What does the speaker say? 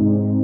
you.